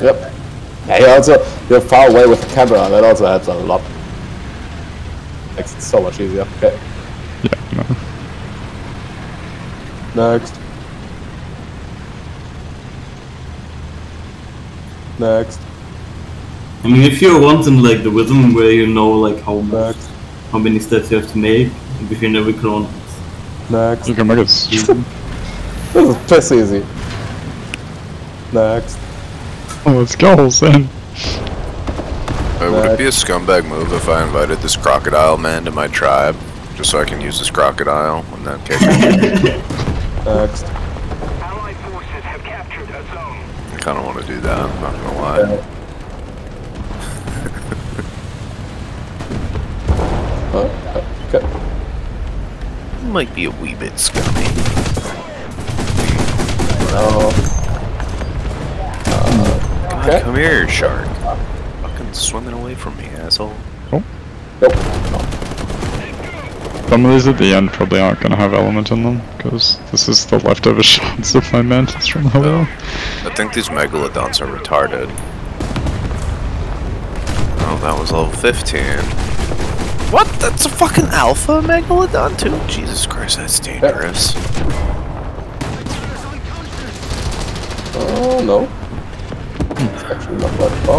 Yep. Yeah, you also you're far away with the camera. That also helps a lot. Makes it so much easier. Okay. Yeah, Next. no. Next. I mean, if you're wanting like the rhythm where you know like how much, how many steps you have to make between every clone, Next. You can make it stupid. This is piss easy. Next. Oh, let's go, Zen. Uh, would it be a scumbag move if I invited this crocodile man to my tribe? Just so I can use this crocodile when that kicker? Next. Allied forces have captured a zone. I kinda wanna do that, I'm not gonna lie. Oh, okay. Might be a wee bit scummy. Okay. come here, shark. Fucking swimming away from me, asshole. Oh. Nope. Some of these at the end probably aren't going to have element in them, because this is the leftover shots of my mantis from Hello. I think these megalodons are retarded. Oh, that was level 15. What? That's a fucking alpha megalodon too? Jesus Christ, that's dangerous. Oh no. Hm.